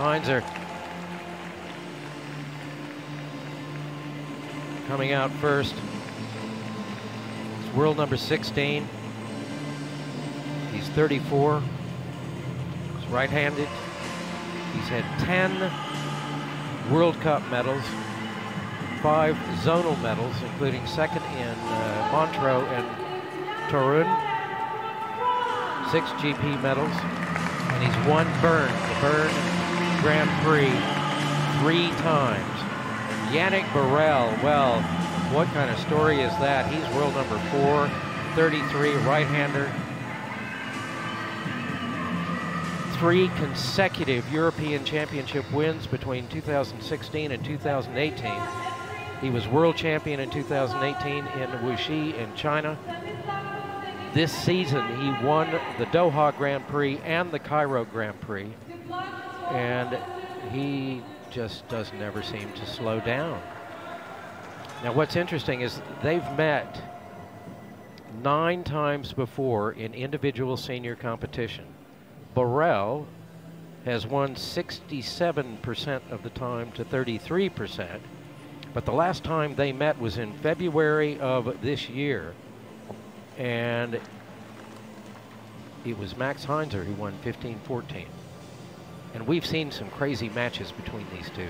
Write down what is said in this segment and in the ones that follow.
Heinzer coming out first. It's world number 16. He's 34. He's right-handed. He's had 10 World Cup medals, five zonal medals, including second in uh, Montreux and Torun, six GP medals, and he's won Bern, the Bern Grand Prix, three times. Yannick Borel, well, what kind of story is that? He's world number four, 33, right-hander. Three consecutive European Championship wins between 2016 and 2018. He was world champion in 2018 in Wuxi in China. This season, he won the Doha Grand Prix and the Cairo Grand Prix. And he just does never seem to slow down. Now, what's interesting is they've met nine times before in individual senior competition. Borel has won 67% of the time to 33%, but the last time they met was in February of this year, and it was Max Heinzer who won 15-14. And we've seen some crazy matches between these two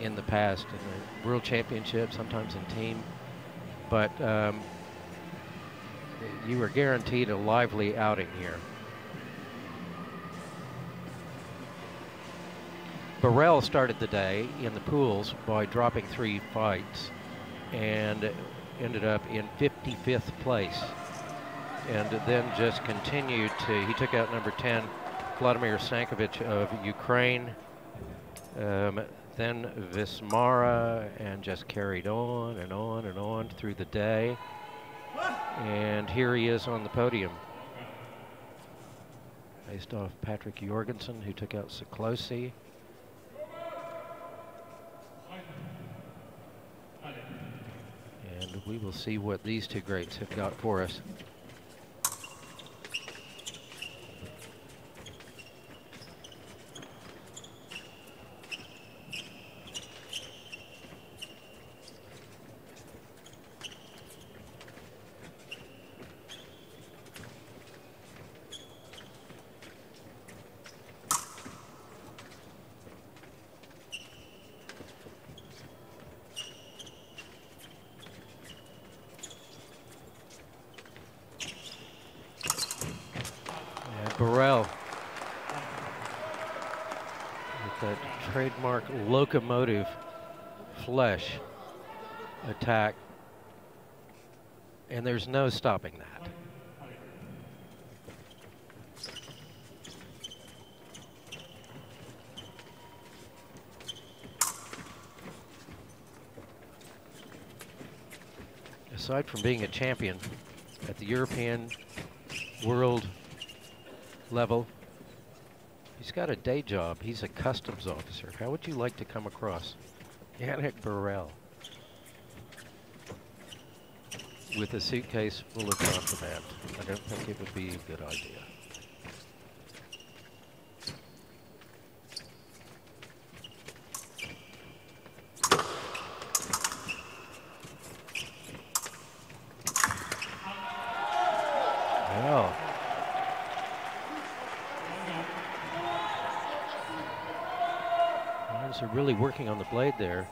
in the past, in the World Championship, sometimes in team. But um, you are guaranteed a lively outing here. Borel started the day in the pools by dropping three fights and ended up in 55th place. And then just continued to, he took out number 10, Vladimir Stankovic of Ukraine, um, then Vismara, and just carried on and on and on through the day. And here he is on the podium. Based off Patrick Jorgensen, who took out Siklosi. And we will see what these two greats have got for us. Borel with that trademark locomotive flèche attack. And there's no stopping that. Aside from being a champion at the European World level. He's got a day job. He's a customs officer. How would you like to come across Yannick Borel with a suitcase full of contraband? I don't think it would be a good idea. Well, Arms are really working on the blade there.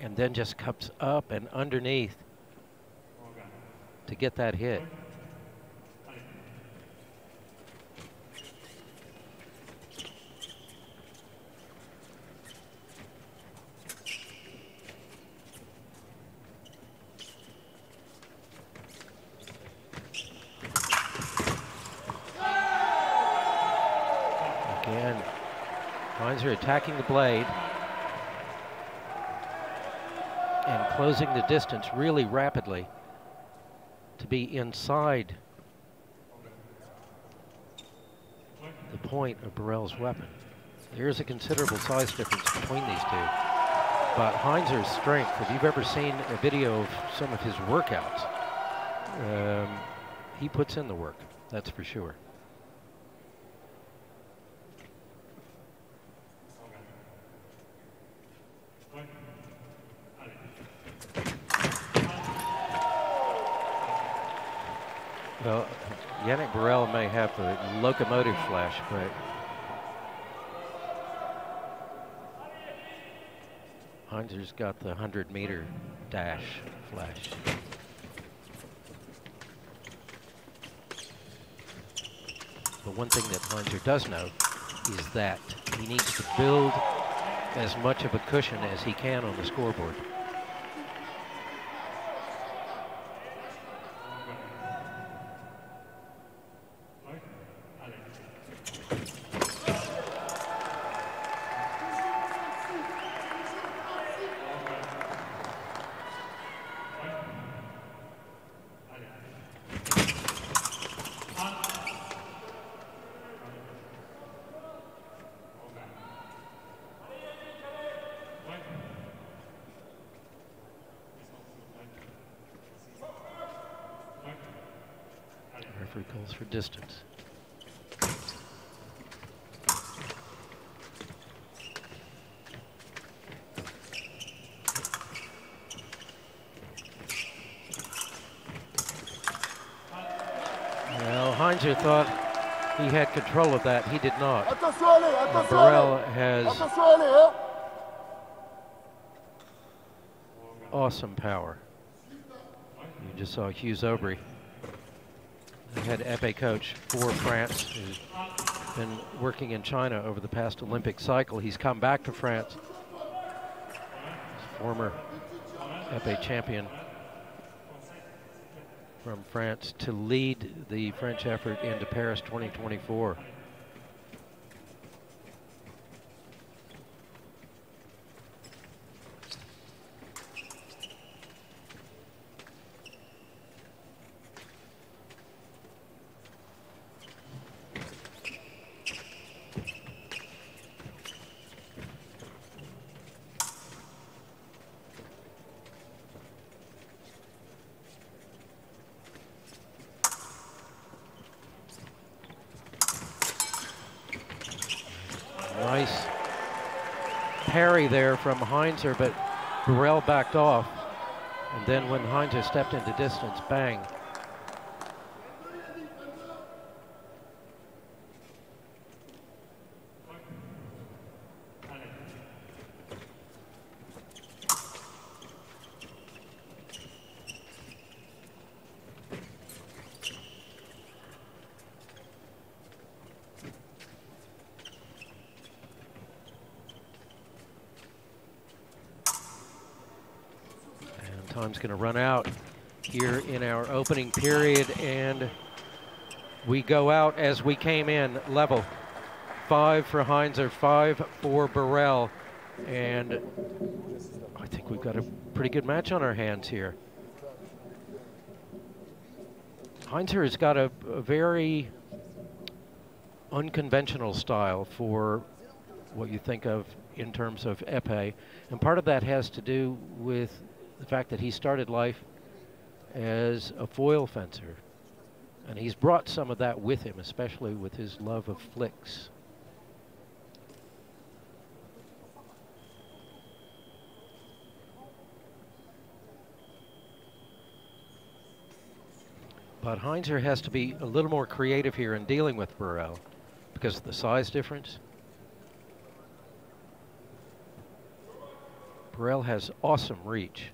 And then just comes up and underneath to get that hit. Again, Heinzer attacking the blade and closing the distance really rapidly to be inside the point of Borel's weapon. There is a considerable size difference between these two. But Heinzer's strength, if you've ever seen a video of some of his workouts, um, he puts in the work, that's for sure. Well, Yannick Borel may have the flash, but Heinzer's got the 100 meter dash flash. But one thing that Heinzer does know is that he needs to build as much of a cushion as he can on the scoreboard. For distance. Well, Heinzer thought he had control of that. He did not. And Borel has awesome power. You just saw Hughes the head épée coach for France, who's been working in China over the past Olympic cycle. He's come back to France, former épée champion from France to lead the French effort into Paris 2024. Nice parry there from Heinzer, but Borel backed off. And then when Heinzer stepped into distance, bang. And time's going to run out here in our opening period, and we go out as we came in, level. Five for Heinzer, five for Borel, and I think we've got a pretty good match on our hands here. Heinzer has got a, a very unconventional style for what you think of in terms of epee, and part of that has to do with the fact that he started life as a foil fencer. And he's brought some of that with him, especially with his love of flicks. But Heinzer has to be a little more creative here in dealing with Borel because of the size difference. Borel has awesome reach.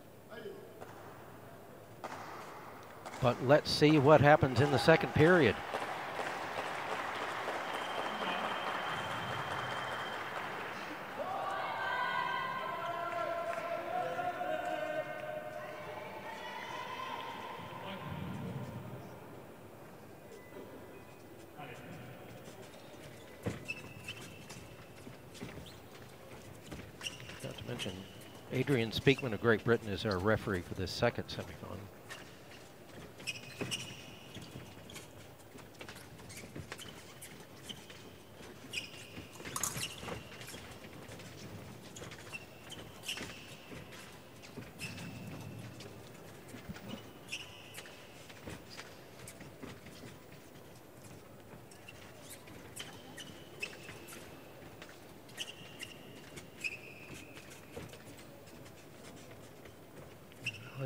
But let's see what happens in the second period. Not to mention, Adrian Speakman of Great Britain is our referee for this second semifinal.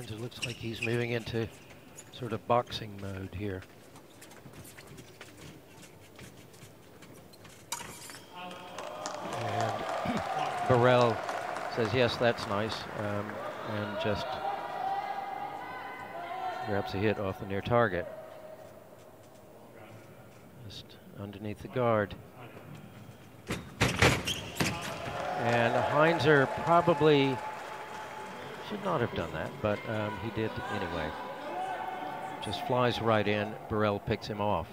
Heinzer looks like he's moving into sort of boxing mode here. And Borel says, yes, that's nice, um, and just grabs a hit off the near target. Just underneath the guard. And Heinzer probably should not have done that, but um, he did anyway. Just flies right in. Borel picks him off.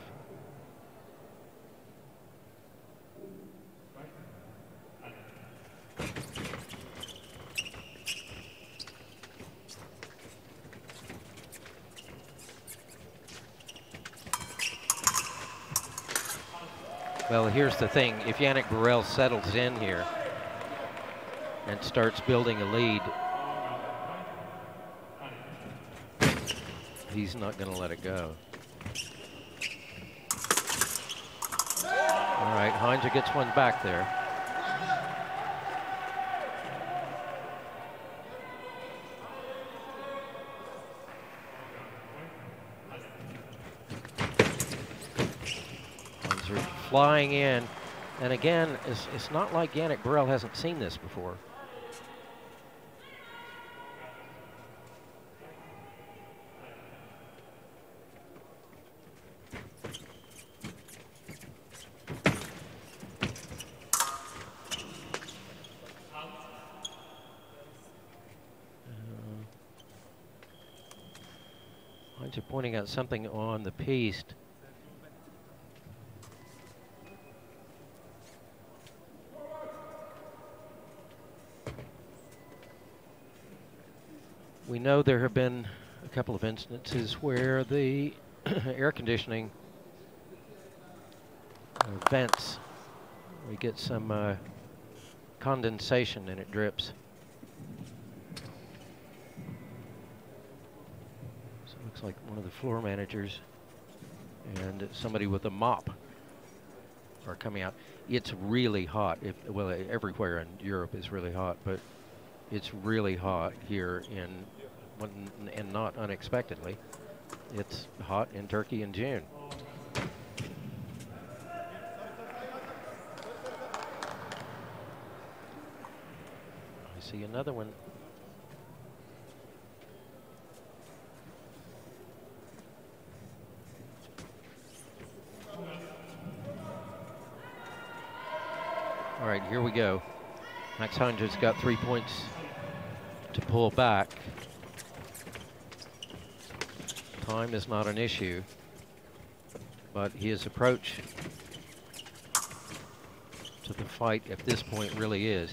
Well, here's the thing. If Yannick Borel settles in here and starts building a lead, he's not going to let it go. All right, Heinzer gets one back there. Heinzer flying in. And again, it's, it's not like Yannick Borel hasn't seen this before. Something on the piste. We know there have been a couple of instances where the air conditioning vents, we get some uh, condensation and it drips. So it looks like one of the floor managers and somebody with a mop are coming out. It's really hot. If, well, everywhere in Europe is really hot, but it's really hot here in, and not unexpectedly, it's hot in Turkey in June. I see another one. All right, here we go. Max Heinzer's got three points to pull back. Time is not an issue, but his approach to the fight at this point really is.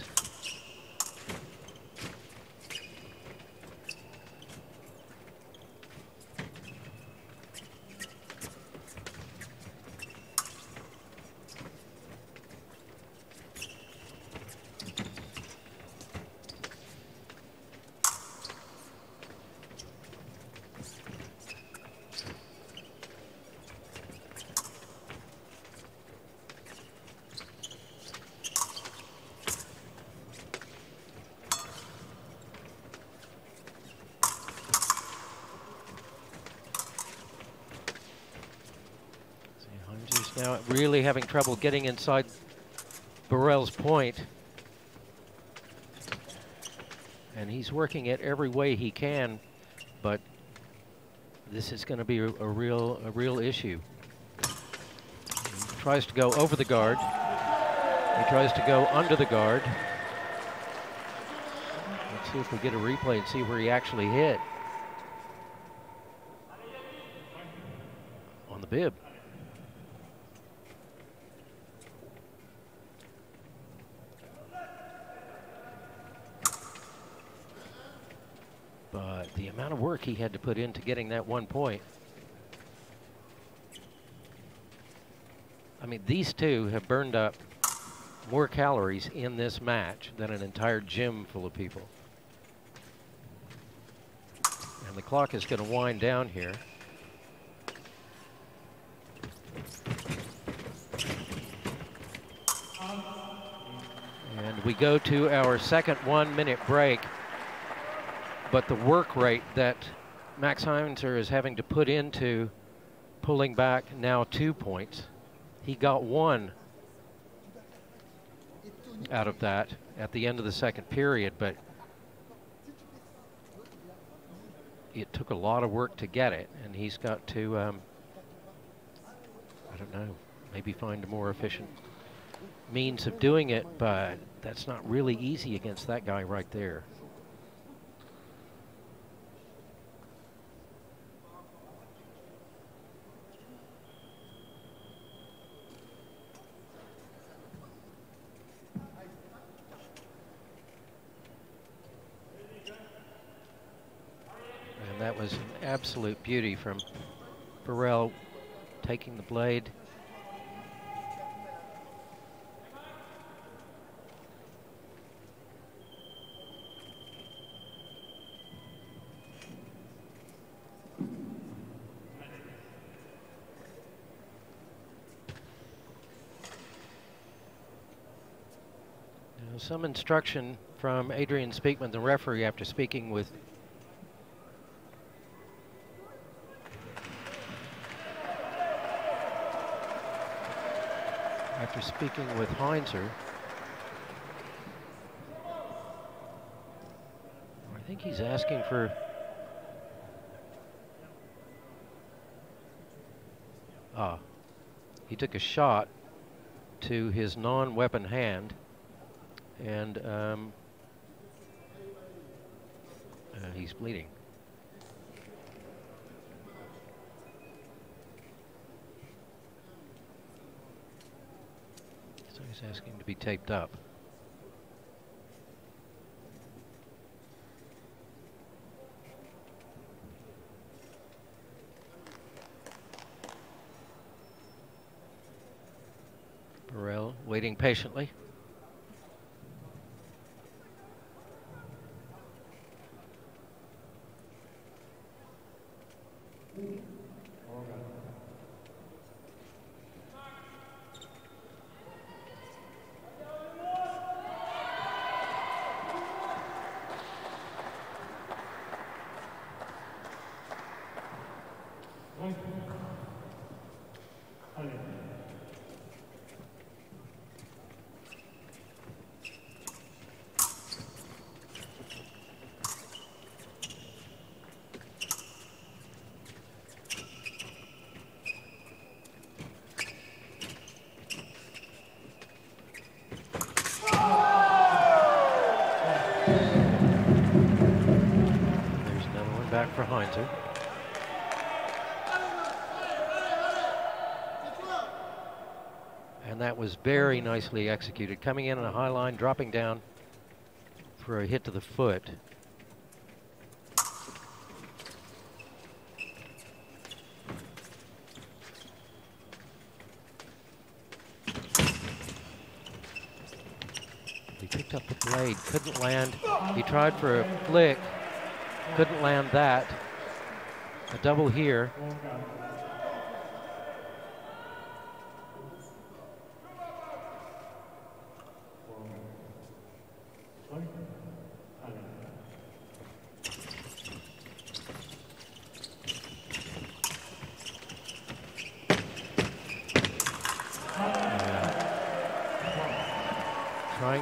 Now really having trouble getting inside Borel's point. And he's working it every way he can, but this is going to be a, a, real a real issue. He tries to go over the guard. He tries to go under the guard. Let's see if we get a replay and see where he actually hit. On the bib. But the amount of work he had to put into getting that one point. I mean, these two have burned up more calories in this match than an entire gym full of people. And the clock is going to wind down here. And we go to our second one minute break. But the work rate that Max Heinzer is having to put into pulling back now two points. He got one out of that at the end of the second period, but it took a lot of work to get it, and he's got to, um, I don't know, maybe find a more efficient means of doing it, but that's not really easy against that guy right there. That was an absolute beauty from Borel taking the blade. some instruction from Adrian Speakman, the referee, after speaking with after speaking with Heinzer. I think he's asking for ah he took a shot to his non-weapon hand and um, uh, he's bleeding. Asking to be taped up. Borel waiting patiently. Was very nicely executed. Coming in on a high line, dropping down for a hit to the foot. He blade, couldn't land. He tried for a flick, couldn't land that. A double here.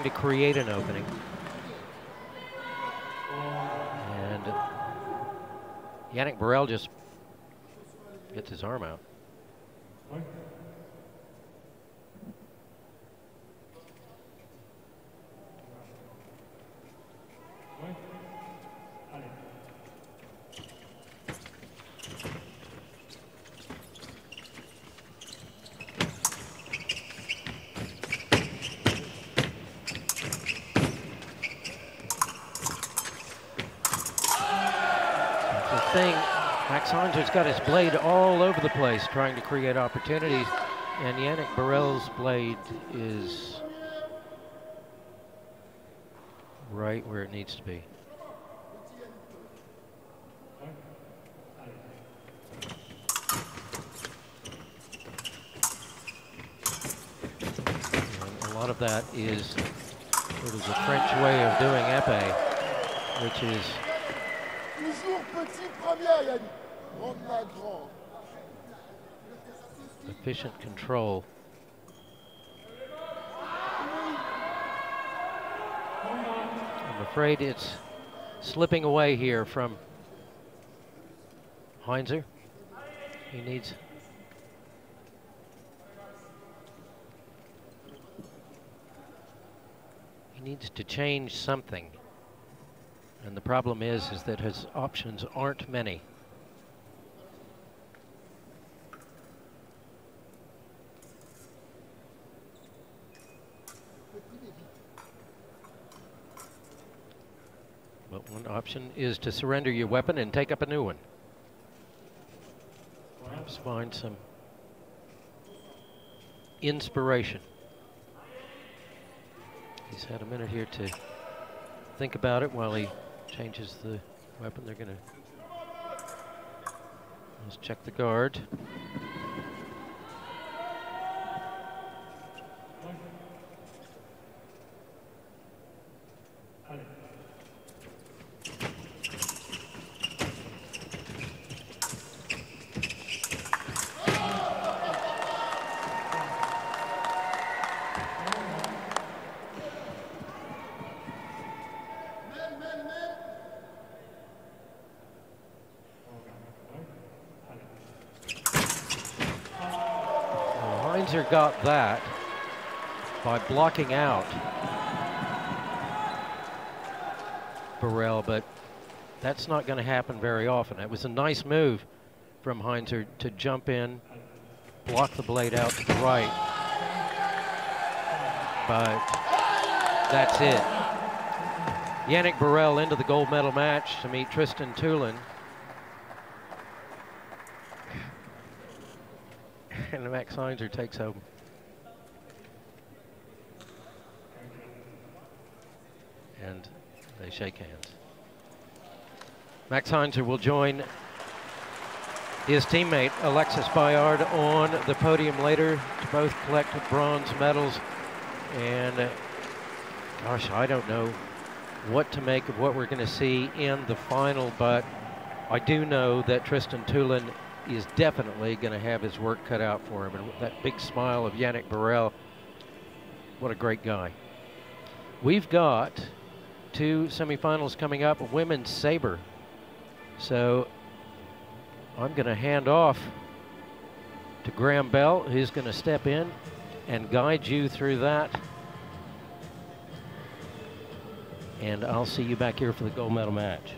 Create an opening. And Yannick Borel just gets his arm out. Heinzer's got his blade all over the place trying to create opportunities. And Yannick Borel's blade is right where it needs to be. And a lot of that is sort of the French way of doing epee, which is Efficient control. I'm afraid it's slipping away here from Heinzer. He needs he needs to change something. And the problem is is that his options aren't many. But one option is to surrender your weapon and take up a new one. Perhaps find some inspiration. He's had a minute here to think about it while he changes the weapon. They're going to let's check the guard. Got that by blocking out Borel, but that's not going to happen very often. It was a nice move from Heinzer to jump in, block the blade out to the right. But that's it. Yannick Borel into the gold medal match to meet Tristan Tulin. And Max Heinzer takes home. And they shake hands. Max Heinzer will join his teammate Alexis Bayard on the podium later to both collect bronze medals. And uh, gosh, I don't know what to make of what we're going to see in the final, but I do know that Tristan Tulin is definitely going to have his work cut out for him. And that big smile of Yannick Borel, what a great guy. We've got two semifinals coming up, women's saber. So I'm going to hand off to Graham Bell, who's going to step in and guide you through that. And I'll see you back here for the gold medal match.